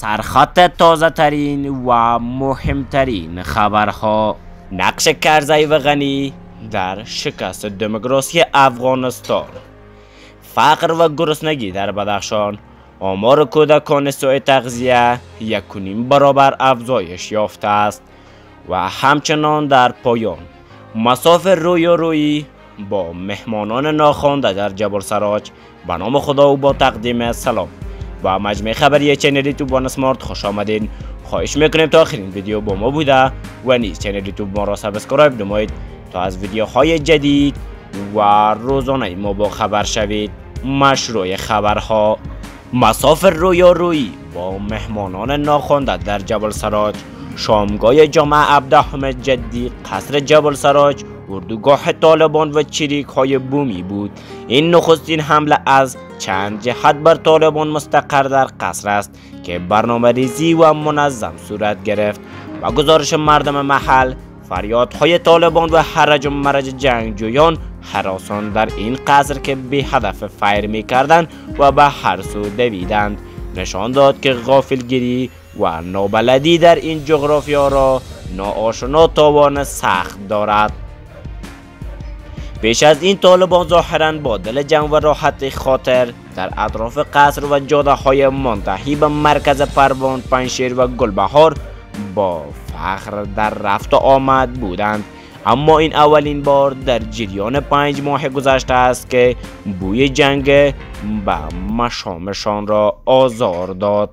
سرخط تازه ترین و مهمترین خبرها. نقش کرزی و غنی در شکست دموکراسی افغانستان. فقر و گرسنگی در بدخشان. آمار کودکان سوء تغذیه یک برابر افزایش یافته است و همچنان در پایان مسافر روی روی با مهمانان ناخوانده در جبل سراج. به نام خدا و با تقدیم سلام. و مجموعه خبری چنل یوتیوب سمارت خوش آمدین. خواهش می‌کنیم تا آخرین ویدیو با ما بوده و نیز چنل یوتیوب ما را سابسکرایب نمایید تا از ویدیوهای جدید و روزانه ما با خبر شوید. مشروع خبرها مسافر رویا روی با مهمانان ناخوانده در جبل سراج. شامگاه جامعه عبدالحمد جدی قصر جبل سراج. اردوگاه طالبان و چریک های بومی بود. این نخستین حمله از چند جهت بر طالبان مستقر در قصر است که برنامه ریزی و منظم صورت گرفت و گزارش مردم محل فریادهای طالبان و حرج و مرج جنگجویان حراسان در این قصر که به هدف فیر می کردند و به هر سو دویدند. نشان داد که غافلگیری و نابلدی در این جغرافیا را ناآشنا تاوان سخت دارد. پیش از این طالبان ظاهرا با دل جمع و راحت خاطر در اطراف قصر و جاده های منتهی به مرکز پروان پنشیر و گلبهار با فخر در رفت آمد بودند. اما این اولین بار در جریان پنج ماه گذشته است که بوی جنگ به مشامشان را آزار داد.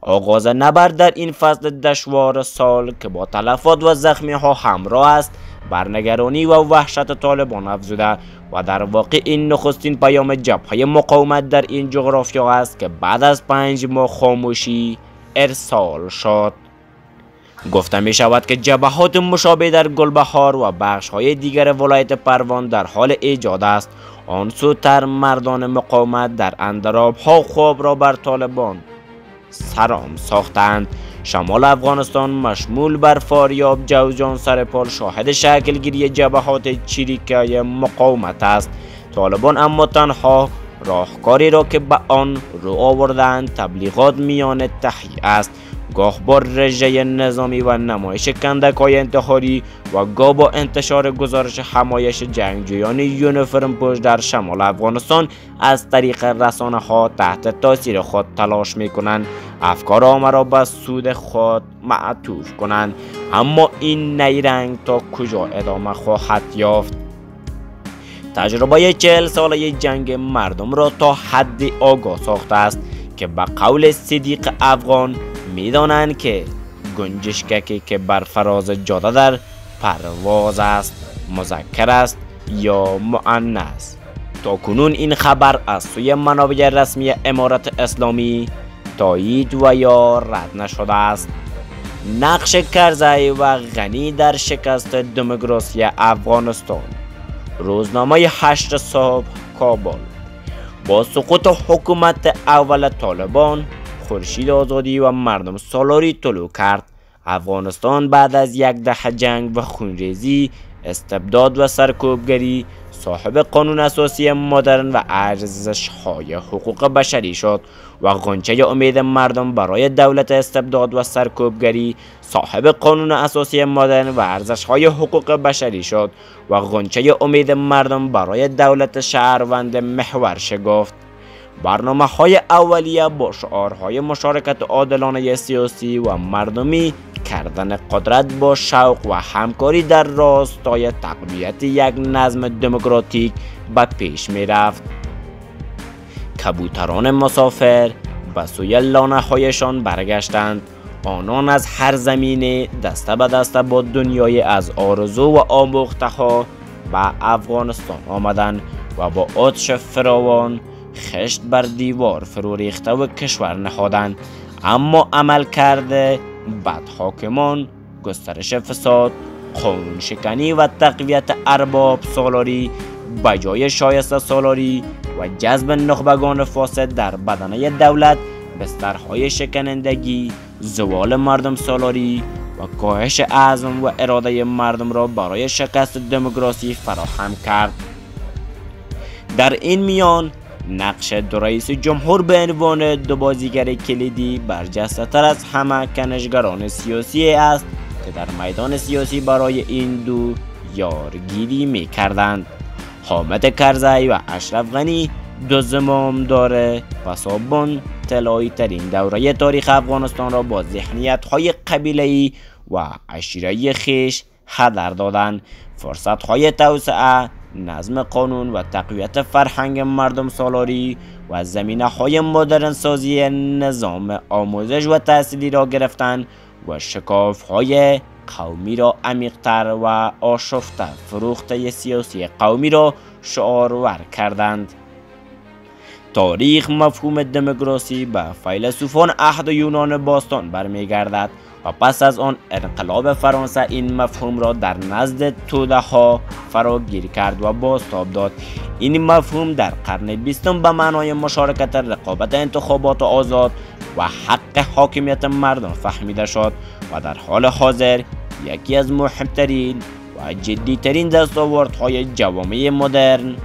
آغاز نبرد در این فصل دشوار سال که با تلفات و زخمی ها همراه است برنگرانی و وحشت طالبان افزوده و در واقع این نخستین پیام جبهه مقاومت در این جغرافیا است که بعد از پنج ماه خاموشی ارسال شد. گفته می شود که جبهات مشابه در گلبهار و بخش های دیگر ولایت پروان در حال ایجاد است. آن سوتر مردان مقاومت در اندراب ها خواب را بر طالبان سرام ساختند. شمال افغانستان مشمول بر فاریاب جوزجان سرپال شاهد شکلگیری جبهات چریکای مقاومت است. طالبان اما تنها راهکاری را که به آن رو آوردند تبلیغات میان تحیی است. گاه با رژه نظامی و نمایش کندک های انتحاری و گاه با انتشار گزارش حمایش جنگجویان یونیفرم پوش در شمال افغانستان از طریق رسانه ها تحت تاثیر خود تلاش می کنند افکار آمه را به سود خود معطوف کنند. اما این نیرنگ تا کجا ادامه خواهد یافت؟ تجربه چهل ساله جنگ مردم را تا حد آگاه ساخته است که به قول صدیق افغان می‌دانند که گنجشککی که بر فراز جاده در پرواز است مذکر است یا معنیس تا کنون این خبر از سوی منابع رسمی امارت اسلامی تایید و یا رد نشده است. نقش کرزی و غنی در شکست دموکراسی افغانستان. روزنامه هشت صبح کابل. با سقوط حکومت اول طالبان خورشید آزادی و مردم سالاری طلوع کرد. افغانستان بعد از یک دهه جنگ و خونریزی استبداد و سرکوبگری صاحب قانون اساسی مدرن و ارزش های حقوق بشری شد و غنچه امید مردم برای دولت استبداد و سرکوبگری صاحب قانون اساسی مدرن و ارزش های حقوق بشری شد و غنچه امید مردم برای دولت شهروند محور شگفت. برنامه های اولیه با شعارهای مشارکت عادلانه سیاسی و مردمی کردن قدرت با شوق و همکاری در راستای تقویت یک نظم دموکراتیک به پیش می رفت. کبوتران مسافر به سوی لانه هایشان برگشتند آنان از هر زمینه دسته به دسته با دنیای از آرزو و آموخته ها به افغانستان آمدند و با آتش فراوان خشت بر دیوار فرو ریخته و کشور نهادند اما عمل کرده بد حاکمان گسترش فساد قانون شکنی و تقویت ارباب سالاری بجای شایسته سالاری و جذب نخبگان فاسد در بدنه دولت بسترهای شکنندگی زوال مردم سالاری و کاهش عزم و اراده مردم را برای شکست دموکراسی فراهم کرد. در این میان نقش دو رئیس جمهور به عنوان دو بازیگر کلیدی برجسته تر از همه کنشگران سیاسی است که در میدان سیاسی برای این دو یارگیری می کردند حامد کرزی و اشرف غنی دو زمام داره و سابون طلایی ترین دوره تاریخ افغانستان را با ذهنیت های قبیله و عشیره خیش هدر دادن فرصت های توسعه نظم قانون و تقویت فرهنگ مردم سالاری و زمینه های مدرن سازی نظام آموزش و تحصیلی را گرفتن و شکاف های قومی را عمیقتر و آشفته فروخته سیاسی قومی را شعارور کردند. تاریخ مفهوم دموکراسی به فیلسوفان عهد یونان باستان برمیگردد و پس از آن انقلاب فرانسه این مفهوم را در نزد توده ها فراگیر کرد و بازتاب داد. این مفهوم در قرن بیستم به معنای مشارکت رقابت انتخابات آزاد و حق حاکمیت مردم فهمیده شد و در حال حاضر یکی از مهمترین و جدیترین دستاوردهای جوامع مدرن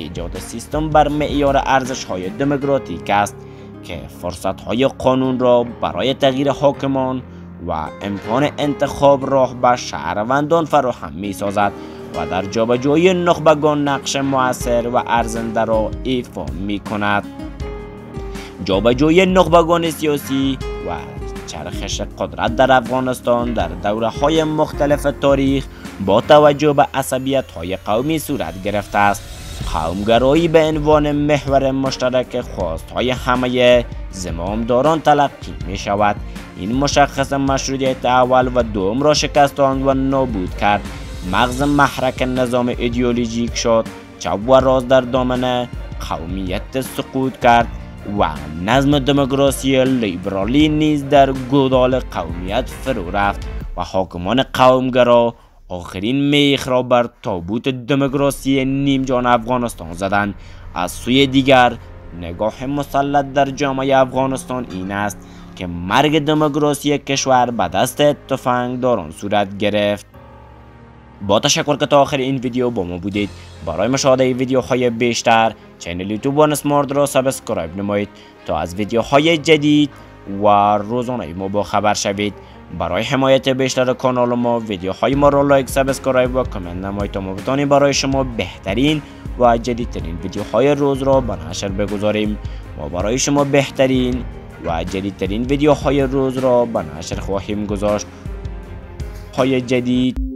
ایجاد سیستم بر معیار ارزش های دموکراتیک است که فرصت های قانون را برای تغییر حاکمان و امکان انتخاب راه به شهروندان فراهم می سازد و در جابجایی نخبگان نقش موثر و ارزنده را ایفا می کند جابجایی نخبگان سیاسی و چرخش قدرت در افغانستان در دوره های مختلف تاریخ با توجه به عصبیت های قومی صورت گرفته است. قومگرایی به عنوان محور مشترک خواست های همه زمامداران تلقی می شود این مشخص مشروعیت اول و دوم را شکستان و نابود کرد. مغز محرک نظام ایدئولوژیک شد. چپ و راز در دامنه قومیت سقوط کرد و نظم دموکراسی لیبرالی نیز در گودال قومیت فرو رفت و حاکمان قومگرا آخرین میخ را بر تابوت دموکراسی نیم جان افغانستان زدند از سوی دیگر نگاه مسلط در جامعه افغانستان این است که مرگ دموکراسی کشور به دست تفنگ داران صورت گرفت. با تشکر که تا آخر این ویدیو با ما بودید. برای مشاهده ویدیوهای بیشتر channel YouTube One Smart را subscribe نمایید تا از ویدیوهای جدید و روزانه ما با خبر شوید. برای حمایت بیشتر کانال ما ویدیوهای ما را like subscribe و کامنت نمایید تا ما بتانیم برای شما بهترین و جدیدترین ویدیوهای روز را به نشر بگذاریم. ما برای شما بهترین و جدیدترین ویدیوهای روز را به نشر خواهیم گذاشت. های جدید.